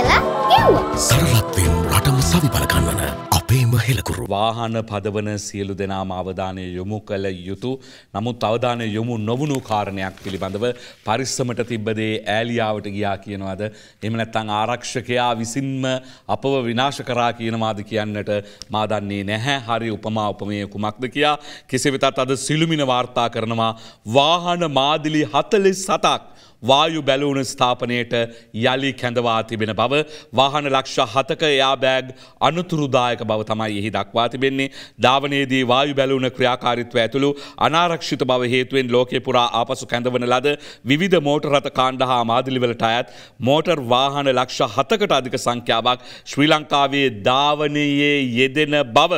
කරලා ගැව්වා. සරලත්වයෙන් රටම සවිපලකන්නන අපේම හෙළකුරු. වාහන පදවන සියලු දෙනාම අවධානය යොමු කළ යුතු නමුත් අවධානය යොමු නොවුණු කාරණයක් පිළිබඳව පරිස්සමට තිබ්බදේ ෑලියාවට ගියා කියනවාද එම නැත්තං ආරක්ෂකයා විසින්ම අපව විනාශ කරා කියනවාද කියන්නට මාදන්නේ නැහැ හරි උපමා උපමය කුමක්ද කියා කෙසෙවෙතත් අද සිළුමින වාර්තා කරනවා වාහන මාදිලි හතලිස් සතක්. වායු බැලූුණ ස්ථාපනයට යළි කැඳවා තිබෙන බව වාහන ලක්ෂ හතක එයා බෑග් අනුතුරුදායක බව තමයි එහි දක්වා තිබෙන්නේ. ධාවනයේදී වායු බැලූුණ ක්‍රියාකාරිත්ව ඇතුළු අනාරක්ෂිත බව හේතුවෙන් ලෝකෙ පුරා ආපසු කැඳවන ලද විධ මෝටරත කාණ්ඩ හා මාදිලිවලට අයත් මෝටර් වාහන ලක්ෂ හතකට අධික සංඛ්‍යාවක් ශ්‍රී ලංකාවේ ධාවනයේ යෙදෙන බව.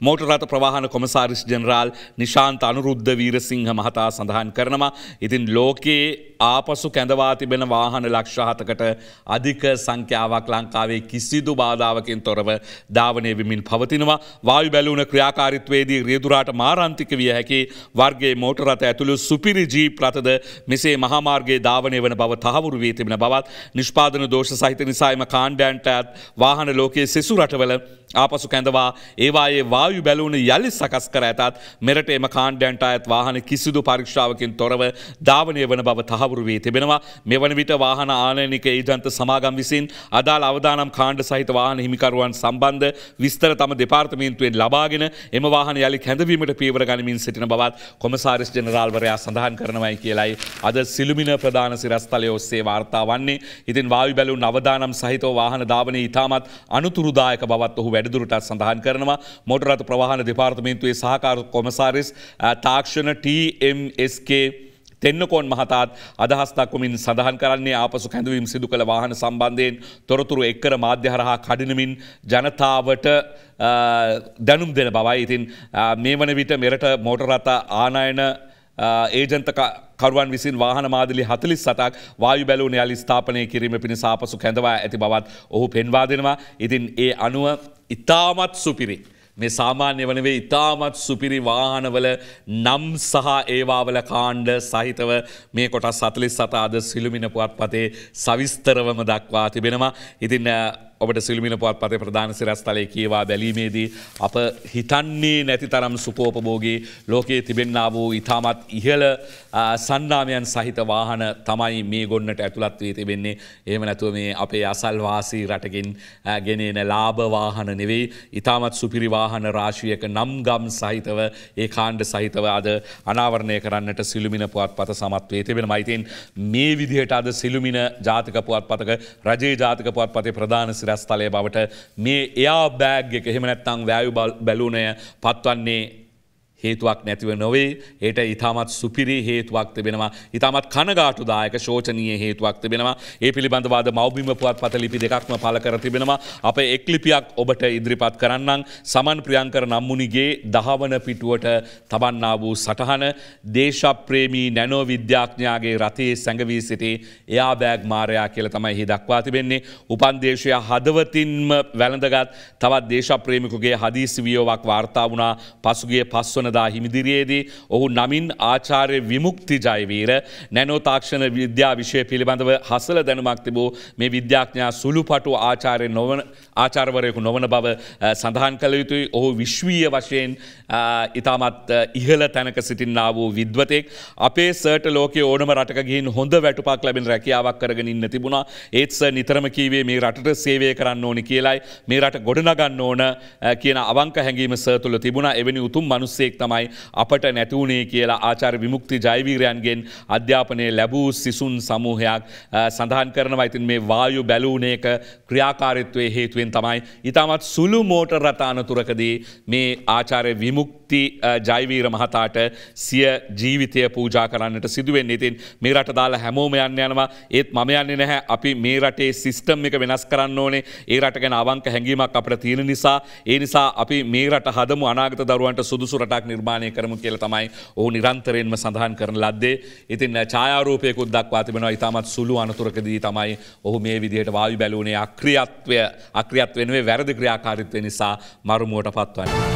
මෝටරත ප්‍රවාහන කොමසාරිස් ජනරාල් නිශාන්ත අනුරුද්ධ වීරසිංහ මහතා සඳහන් කරනවා. ඉතින් ලෝකයේ ආපසු කැඳවා තිබෙන වාහන ලක්ෂහතකට අධික සංඛ්‍යාවක් ලංකාවේ කිසිදු බාධාවකින් තොරව ධාවනය විමින් පවතිනවා. වායු බැලූන ක්‍රියාකාරිත්වේදී රියදුරාට මාරන්තික විය හැකි වර්ගේ මෝටරත ඇතුළු සුපිරි ජී ප්‍රතද මෙසේ මහමාර්ගේ ධාවනය වන බව තහවුරු වී තිබෙන බවත් නිෂ්පාදන දෝෂ සහිත නිසාම කාණ්ඩයන්ට ඇත් වාහන ලෝකයේ සෙසු රටවල ආපසු කැඳවා ඒවායේ වායු බැලූුණ යළි සකස් කර ඇතත් මෙරට එම කාණ්ඩයන්ට ඇත් වාහන කිසිදු පරීක්ෂාවකින් තොරව ධාවනය වන බව තහවුරු වී තිබෙනවා. මෙවන විට වාහන ආනයනික ඒජන්ත සමාගම් විසින් අදාල් අවදානම් කාණ්ඩ සහිත වාහන හිමිකරුවන් සම්බන්ධ විස්තර තම දෙපාර්තමේන්තුවෙන් ලබාගෙන එම වාහන යළි කැඳවීමට පීවර ගනිමින් සිටින බවත් කොමසාරිස් ජනරාල්වරයා සඳහන් කරනවයි කියලයි අද සිළුමින ප්‍රධාන සිරස්තලය ඔස්සේ වාර්තා වන්නේ. ඉතින් වායු බැලූ නවදානම් සහිතව වාහන ධාවනය ඉතාමත් අනුතුරුදායක බවත් ඔහු වැඩදුරටත් සඳහන් කරනවා. මොටරත් ප්‍රවාහන දෙපාර්තමේන්තුවේ සහකාර කොමසාරිස් තාක්ෂණ TMSK තෙන්නකෝන් මහතාත් අදහස්දක්වමින් සඳහන් කරන්නේ ආපසු කැඳවීම් සිදු කළ වාහන සම්බන්ධයෙන් තොරතුරු එක්කර මාධ්‍යහරහා කඩිනමින් ජනතාවට දැනුම් දෙන බවයි ඉතින් මේ වන විට මෙරට මෝටරත ආනායන ඒජන්ත කරුවන් විසින් වාහන මාදලි හතලිස් සතක් වායු බැලූන යලි ස්ථාපනය කිරීම පිණි සාපසු කැඳවා ඇති බවත් ඔහු පෙන්වා දෙනවා ඉතින් ඒ අනුව ඉතාමත් සුපිරි. මේ සාමාන්‍ය වනවේ ඉතාමත් සුපිරි වාහනවල නම් සහ ඒවාවල කාණ්ඩ සහිතව මේ කොට සතලිස් සතාද සිළුමින පුවත් පතේ සවිස්තරවම දක්වා තිබෙනවා. ඉතින් ඔබට සිල්මින පුවත් පත ප්‍රධාන සිරස්තලය කියවා බැලීමේදී අප හිතන්නේ නැති තරම් සුපෝපභෝගේ ලෝකයේ තිබෙන්න්න වූ ඉතාමත් ඉහල සන්නාමයන් සහිත වාහන තමයි මේ ගොන්නට ඇතුළත් වී තිබෙන්නේ. ඒම නැතුව මේ අපේ අසල්වාසී රටකින් ගෙනන ලාභවාහන නෙවෙයි ඉතාමත් සුපිරිවාහන රාශියක නම් ගම් සහිතව ඒ කාණ්ඩ සහිතව අද අනාවරණය කරන්නට සිළුමින පුවත් පත සමත්වේ තිබෙන මයිතින් මේ විදිහට අද සිළුමින ජාතික පුවත් පතක රජයේ ජාතික පුවත් පතේ ප්‍රධාන සිරස්තලය බවට. මේ එයා බෑග් එක එහෙම නැත්තං වැෑයු බැලුනය පත්වන්නේ හේතුවක් නැතිව නොවේ. ඒට ඉතාමත් සුපිරි හේතුවක් තිබෙනවා. ඉතාමත් කනගාටුදායක ශෝචනය හේතුවක් තිබෙනවා. ඒ පිළිබඳවාද මෞබිම පුවත් පත ලිපි දෙකක්ම පල කර තිබෙනවා. අප එක්ලිපියක් ඔබට ඉදිරිපත් කරන්නම්. සමන් ප්‍රියංකර නම්මුණිගේ දහවන පිටුවට තබන්නා වූ සටහන. දේශප්‍රේමී නැනෝ විද්‍යාඥයාගේ රතයේ සැඟවී සිටි එයා බෑග් මාරයා කියල තමයි හි දක්වා තිබෙන්නේ. උපන්දේශය හදවතින්ම වැළඳගත් තවත් දේශප්‍රේමිකුගේ හදිසි වියෝවක් වාර්තා වුණා. පසුගේ පස්වන වනදා හිමිදිරියේදී ඔහු නමින් ආචාර්ය විමුක්ති ජයවීර නැනෝ තාක්ෂණ විද්‍යා විෂය පිළිබඳව හසල දැනුමක් තිබූ මේ විද්‍යාඥා සුළුපටු ආචාරය නොවන ආචාරවරයකු නොවන බව සඳහන් කළ යුතුයි. ඔහු විශ්වීය වශයෙන් ඉතාමත් ඉහල තැනක සිටින්නා වූ විද්වතෙක්. අපේ සර්ට ලෝක ඕනම රටක ගින් හොඳ වැටුපක් ලැබෙන රැකියාවක් කරගෙන ඉන්න තිබුණා. ඒත්ස නිතරම කීවේ මේ රටට සේවය කරන්න ඕනි කියලයි මේ රට ගොඩනගන්න ඕන කියන අවංක හැඟීම සතුළ තිබුණ. එවැනි උතුම් මනුස්සෙක් තමයි අපට නැතිවුණේ කියලා ආචාර විමුක්ති ජයවීරයන්ගෙන් අධ්‍යාපනය ලැබූ සිසුන් සමූහයක් සඳහන් කරනවා. ඉතින් මේ වායු බැලූනයක ක්‍රියාකාරිත්වය හේතුවෙන් තමයි ඉතාමත් සුළු මෝට රතානතුරකදී මේ ආචාරය විමුක්ති ජයිවීර මහතාට සිය ජීවිතය පූජා කරන්නට සිදුවෙන් ඉතින් මේ රට දාලා හැමෝම යන්න යනවා. ඒත් මම යන්නේ නැහැ. අපි මේ රටේ සිිස්ටම් එක වෙනස් කරන්න ඕනේ. ඒ රට ගැන අවංක හැඟීමක් අපට තියෙන නිසා. ඒ නිසා අපි මේ රට හදමු. අනාගත දරුවන්ට සුදුසු රටක් නිර්මාණය කරමු කියල තමයි ඕ නිරන්තරයෙන්ම සඳහන් කරන ලද්දේ. ඉතින් ඡායාරූපයකුත් දක්වා තිබෙනවා. ඉතාමත් සුළු අනතුරකදී තමයි ඔහු මේ විදිහයට වායු බැලූනේ. අක්‍රියත්වය අක්‍රියත් වෙනුවේ වැරදි ක්‍රියාකාරිත්වය නිසා මරුමුවට පත්වන්නේ.